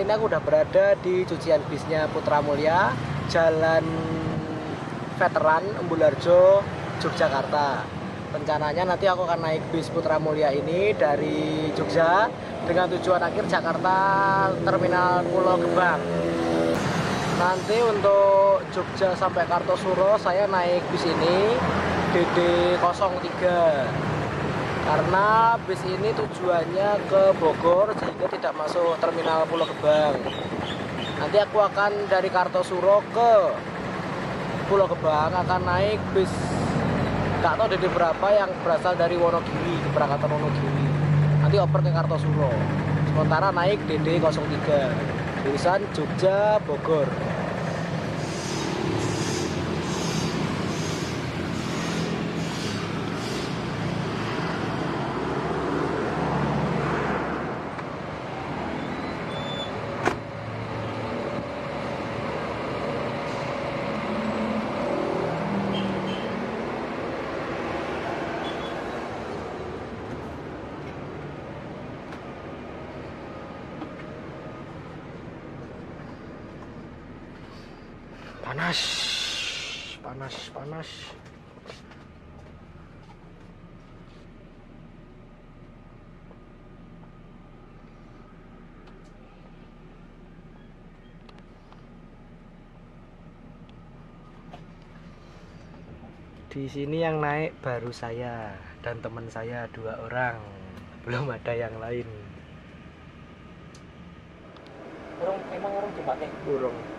ini aku udah berada di cucian bisnya Putra Mulia Jalan Veteran Embularjo Yogyakarta. Rencananya nanti aku akan naik bis Putra Mulia ini dari Jogja Dengan tujuan akhir Jakarta Terminal Pulau Gebang. Nanti untuk Jogja sampai Kartosuro saya naik bis ini DD03 karena bis ini tujuannya ke Bogor sehingga tidak masuk terminal Pulau Gebang. Nanti aku akan dari Kartosuro ke Pulau Gebang akan naik bis nggak tahu dari berapa yang berasal dari Wonogiri keberangkatan Wonogiri. Nanti oper ke Kartosuro. Sementara naik DD03 jurusan Jogja Bogor panas. Panas panas. Di sini yang naik baru saya dan teman saya dua orang. Belum ada yang lain. Urung emang urung dipakai. burung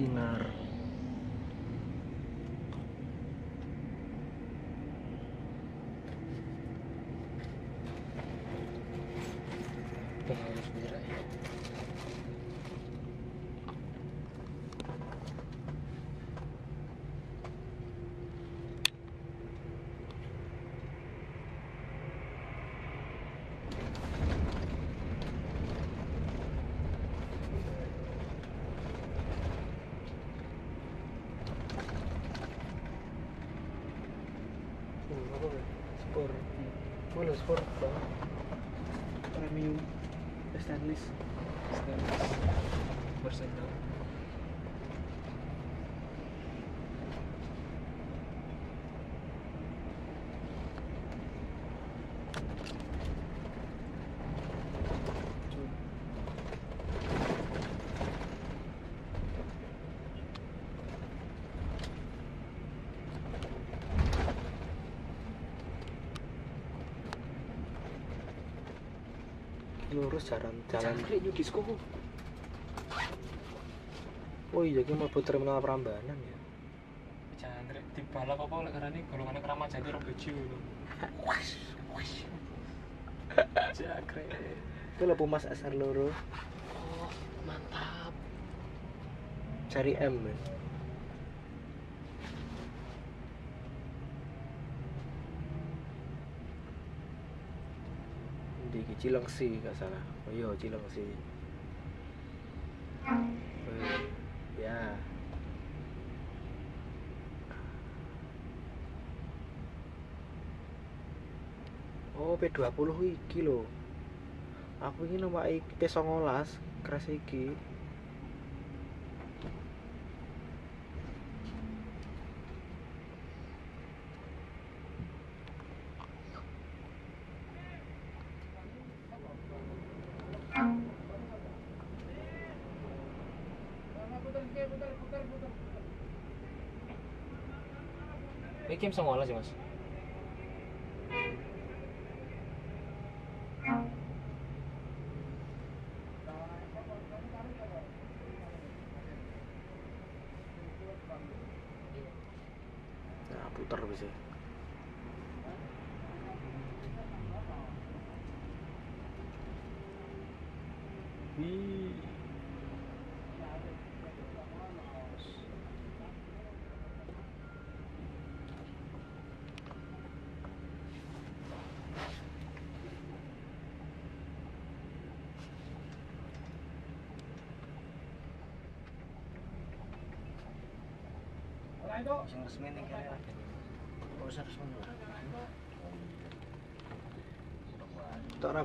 sinar los Ford Para mí, Stanley. Stanley. Por sentado. Lurus jalan jalan Jangkrik new disco. oh iya ini mau terminal Prambanan ya Jangkrik di balap apa oleh karena ini golongan keramat jadi orang beju lho. Jangkrik. itu lah Pumas SR loro Oh, mantap. cari M ya. di Cilengsi nggak salah. Oh iya Cilengsi Eh, ya. Oh P20 iki lho. Aku ini numpak iki P19 keras iki Game sama sih mas. nah bisa Wih. Yang resmi nih kira Oh, resmi. Itu orang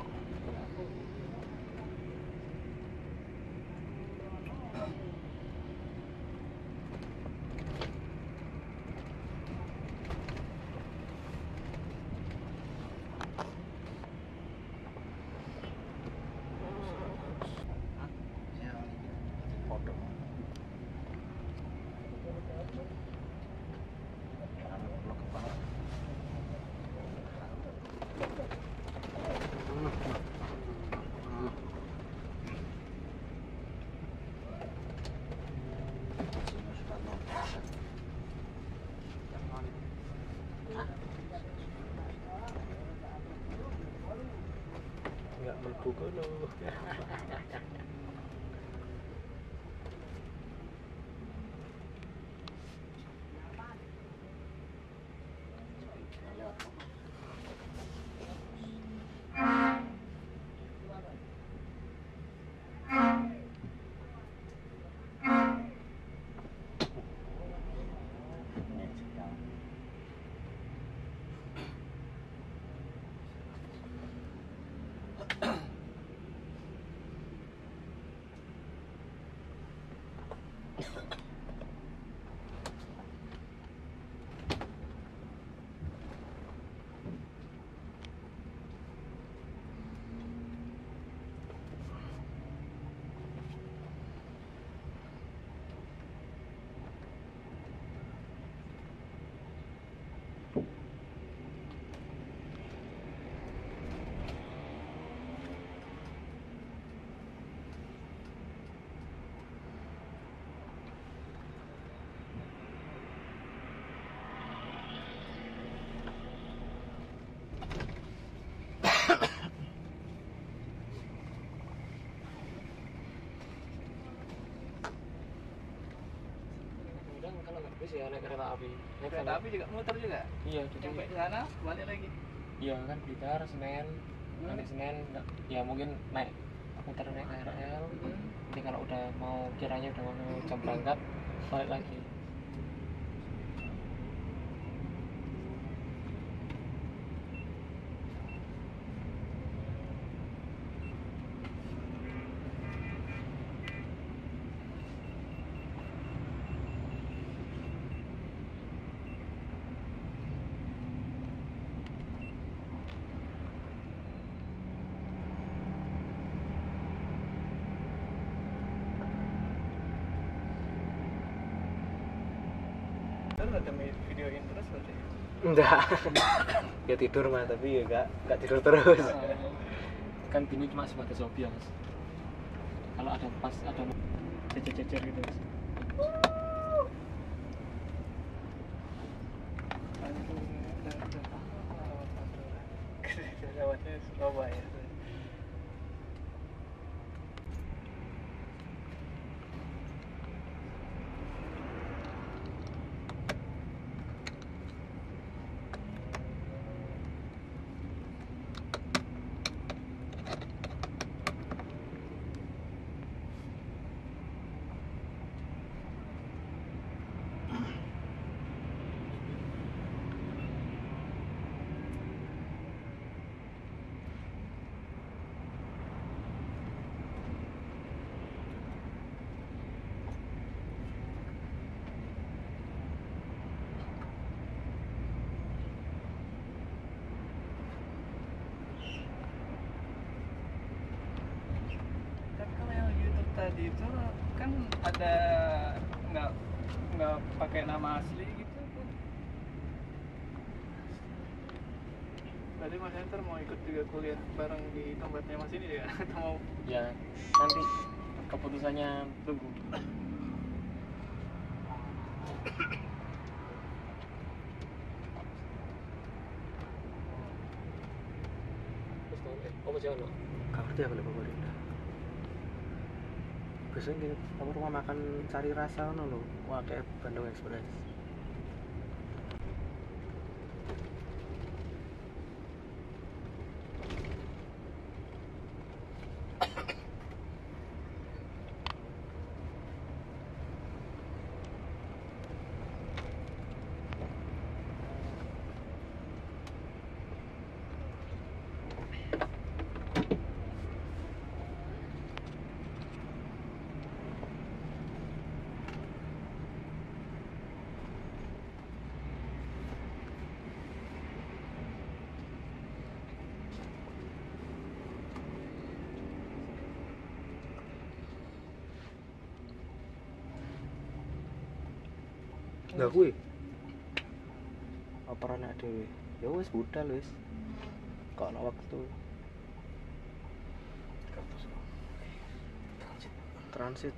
Enggak mlebu kono. Wis ya naik kereta api. Naik kereta api juga muter juga Iya, jadi sampai ke sana balik lagi iya kan Blitar, Senen, nanti Senen nggak- ya mungkin naik muter naik KRL. Nanti kalau udah mau kiranya udah mau jam berangkat balik lagi. Ada videoin terus berarti enggak ya tidur mah tapi ya enggak enggak tidur terus Kan bini cuma sebatas hobi ya mas. Kalau ada pas ada cecer-cecer gitu mas. lewatnya Surabaya tapi kalau yang Itu kan ada nggak nggak pakai nama asli gitu kan berarti Mas Enter mau ikut juga kuliah bareng di tempatnya Mas ini ya atau mau? Ya nanti keputusannya tunggu. Terus eh, apa jangan aku lepas balik biasanya apa rumah makan cari rasa no lo wah kayak Bandung Express Lah kuwi. Apa anak dhewe? Ya wis budal wis. Kok ana waktu. Transit.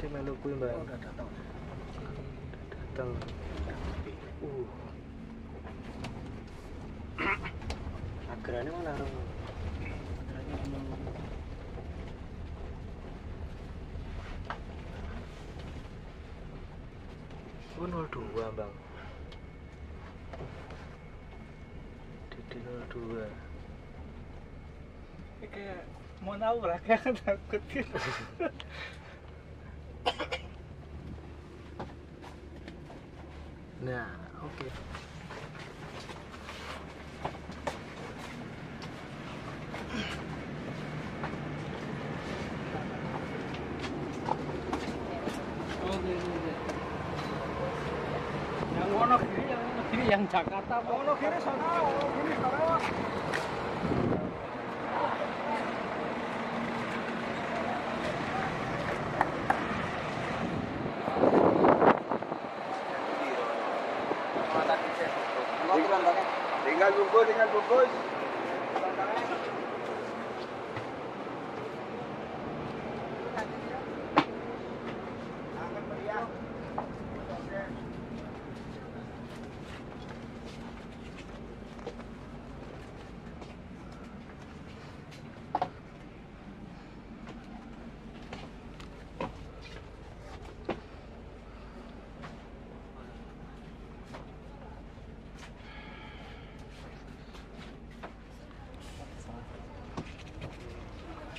Dia melu kuwi, Mbak. Udah datang. Datang. Uh. Agarane mana orang? Agarane belum 02 bang. Didi 02 Ini kayak mau nabrak ya takut gitu Nah oke. yang Wonogiri yang Wonogiri yang Jakarta Wonogiri sana Wonogiri sana Tinggal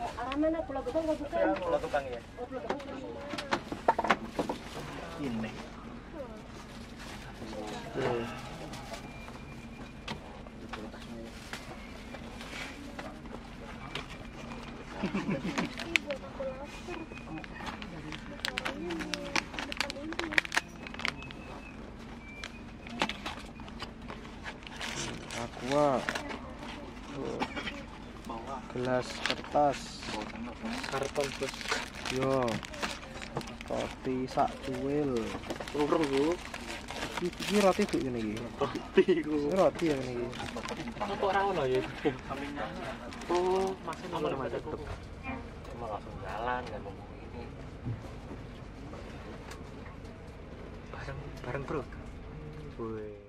Arah mana Pulau Gebang nggak bukan? Pulau Gebang ya Oh, Pulau Gebang. ini Hmm. Kertas. Karton bos yo. Roti sak cuil urung bu. Iki roti bu ini roti ku ini roti ya ini kok ora ono ya? Oh maksudnya aman mas cuma langsung jalan kan ngomong ini. Bareng bareng bro Wih.